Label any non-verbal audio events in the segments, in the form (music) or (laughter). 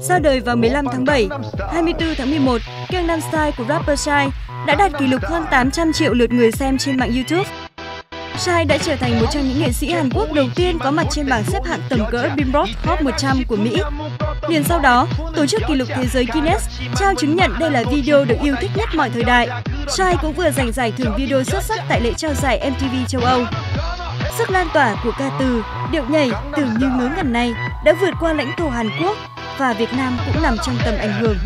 Ra đời vào 15 tháng 7, 24 tháng 11, Gangnam Style của rapper Shai đã đạt kỷ lục hơn 800 triệu lượt người xem trên mạng YouTube. Shai đã trở thành một trong những nghệ sĩ Hàn Quốc đầu tiên có mặt trên bảng xếp hạng tầm cỡ Billboard Hot 100 của Mỹ. Liền sau đó, tổ chức kỷ lục thế giới Guinness trao chứng nhận đây là video được yêu thích nhất mọi thời đại. Shai cũng vừa giành giải thưởng video xuất sắc tại lễ trao giải MTV châu Âu. Sức lan tỏa của ca từ, điệu nhảy tưởng như ngớ ngẩn này đã vượt qua lãnh thổ Hàn Quốc và Việt Nam cũng nằm trong tầm ảnh hưởng.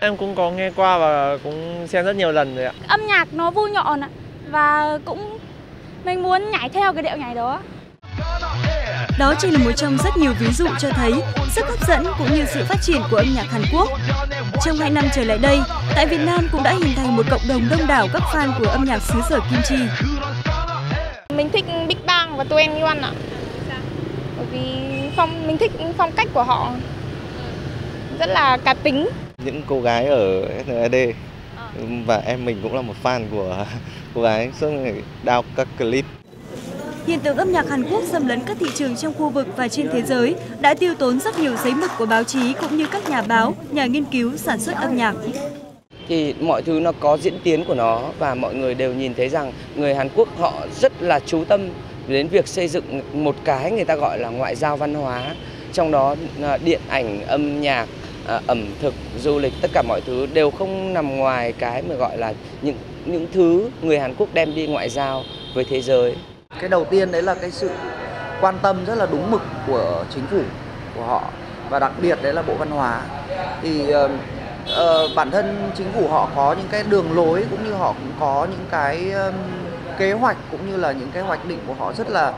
Em cũng có nghe qua và cũng xem rất nhiều lần rồi ạ. Âm nhạc nó vui nhộn ạ và cũng mình muốn nhảy theo cái điệu nhảy đó. Đó chỉ là một trong rất nhiều ví dụ cho thấy sức hấp dẫn cũng như sự phát triển của âm nhạc Hàn Quốc. Trong hai năm trở lại đây, tại Việt Nam cũng đã hình thành một cộng đồng đông đảo các fan của âm nhạc xứ sở Kim Chi. Mình thích Big Bang và Tụi Em Yuan ạ. Bởi vì phong mình thích phong cách của họ rất là cá tính. Những cô gái ở SNAD và em mình cũng là một fan của (laughs) cô gái suốt ngày đao các clip Hiện tượng âm nhạc Hàn Quốc xâm lấn các thị trường trong khu vực và trên thế giới đã tiêu tốn rất nhiều giấy mực của báo chí cũng như các nhà báo, nhà nghiên cứu sản xuất âm nhạc. Thì mọi thứ nó có diễn tiến của nó và mọi người đều nhìn thấy rằng người Hàn Quốc họ rất là chú tâm đến việc xây dựng một cái người ta gọi là ngoại giao văn hóa, trong đó à, điện ảnh, âm nhạc, à, ẩm thực, du lịch tất cả mọi thứ đều không nằm ngoài cái mà gọi là những những thứ người Hàn Quốc đem đi ngoại giao với thế giới. Cái đầu tiên đấy là cái sự quan tâm rất là đúng mực của chính phủ của họ và đặc biệt đấy là Bộ Văn hóa. Thì uh, uh, bản thân chính phủ họ có những cái đường lối cũng như họ cũng có những cái um, kế hoạch cũng như là những cái hoạch định của họ rất là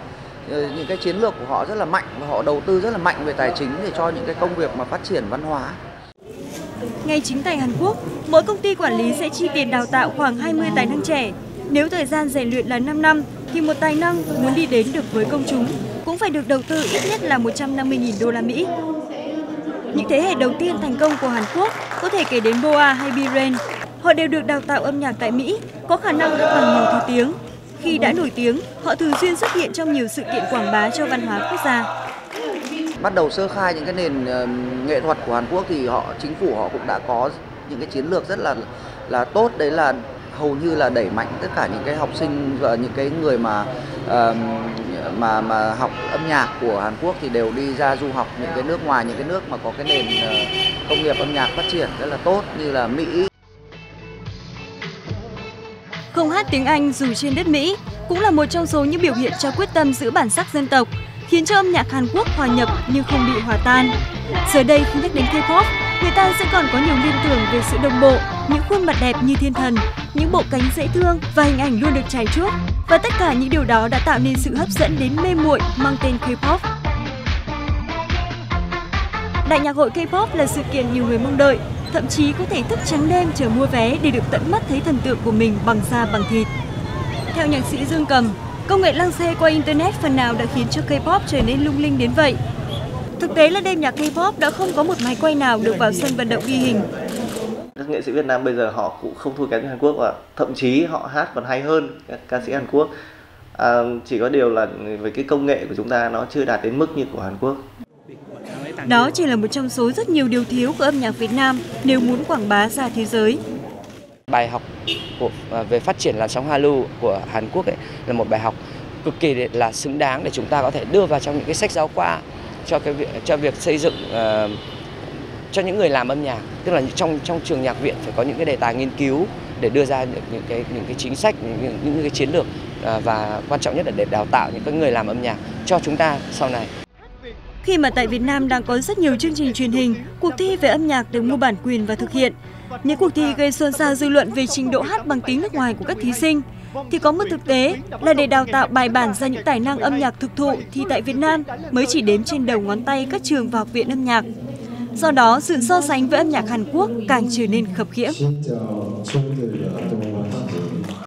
ờ, những cái chiến lược của họ rất là mạnh và họ đầu tư rất là mạnh về tài chính để cho những cái công việc mà phát triển văn hóa. Ngay chính tại Hàn Quốc, mỗi công ty quản lý sẽ chi tiền đào tạo khoảng 20 tài năng trẻ. Nếu thời gian rèn luyện là 5 năm, thì một tài năng muốn đi đến được với công chúng cũng phải được đầu tư ít nhất là 150.000 đô la Mỹ. Những thế hệ đầu tiên thành công của Hàn Quốc có thể kể đến Boa hay Biren. Họ đều được đào tạo âm nhạc tại Mỹ, có khả năng hát bằng nhiều thứ tiếng. Khi đã nổi tiếng, họ thường xuyên xuất hiện trong nhiều sự kiện quảng bá cho văn hóa quốc gia. Bắt đầu sơ khai những cái nền ờ, nghệ thuật của Hàn Quốc thì họ chính phủ họ cũng đã có những cái chiến lược rất là là tốt đấy là hầu như là đẩy mạnh tất cả những cái học sinh và những cái người mà uh, mà mà học âm nhạc của Hàn Quốc thì đều đi ra du học những cái nước ngoài những cái nước mà có cái nền uh, công nghiệp âm nhạc phát triển rất là tốt như là Mỹ. Không hát tiếng Anh dù trên đất Mỹ cũng là một trong số những biểu hiện cho quyết tâm giữ bản sắc dân tộc, khiến cho âm nhạc Hàn Quốc hòa nhập nhưng không bị hòa tan. Giờ đây khi nhắc đến K-pop, người ta sẽ còn có nhiều liên tưởng về sự đồng bộ, những khuôn mặt đẹp như thiên thần, những bộ cánh dễ thương và hình ảnh luôn được trải chuốt. Và tất cả những điều đó đã tạo nên sự hấp dẫn đến mê muội mang tên K-pop. Đại nhạc hội K-pop là sự kiện nhiều người mong đợi, thậm chí có thể thức trắng đêm chờ mua vé để được tận mắt thấy thần tượng của mình bằng da bằng thịt. Theo nhạc sĩ Dương Cầm, công nghệ lăng xê qua Internet phần nào đã khiến cho K-pop trở nên lung linh đến vậy. Thực tế là đêm nhạc K-pop đã không có một máy quay nào được vào sân vận động ghi hình. Các nghệ sĩ Việt Nam bây giờ họ cũng không thua kém Hàn Quốc và thậm chí họ hát còn hay hơn các ca sĩ Hàn Quốc. À, chỉ có điều là với cái công nghệ của chúng ta nó chưa đạt đến mức như của Hàn Quốc. Đó chỉ là một trong số rất nhiều điều thiếu của âm nhạc Việt Nam nếu muốn quảng bá ra thế giới. Bài học của, à, về phát triển làn sóng Hallyu của Hàn Quốc ấy là một bài học cực kỳ là xứng đáng để chúng ta có thể đưa vào trong những cái sách giáo khoa cho cái việc cho việc xây dựng uh, cho những người làm âm nhạc. Tức là trong trong trường nhạc viện phải có những cái đề tài nghiên cứu để đưa ra những, những cái những cái chính sách những, những cái chiến lược uh, và quan trọng nhất là để đào tạo những cái người làm âm nhạc cho chúng ta sau này khi mà tại Việt Nam đang có rất nhiều chương trình truyền hình, cuộc thi về âm nhạc được mua bản quyền và thực hiện. Những cuộc thi gây xôn xao dư luận về trình độ hát bằng tiếng nước ngoài của các thí sinh. Thì có một thực tế là để đào tạo bài bản ra những tài năng âm nhạc thực thụ thì tại Việt Nam mới chỉ đếm trên đầu ngón tay các trường và học viện âm nhạc. Do đó, sự so sánh với âm nhạc Hàn Quốc càng trở nên khập khiễng.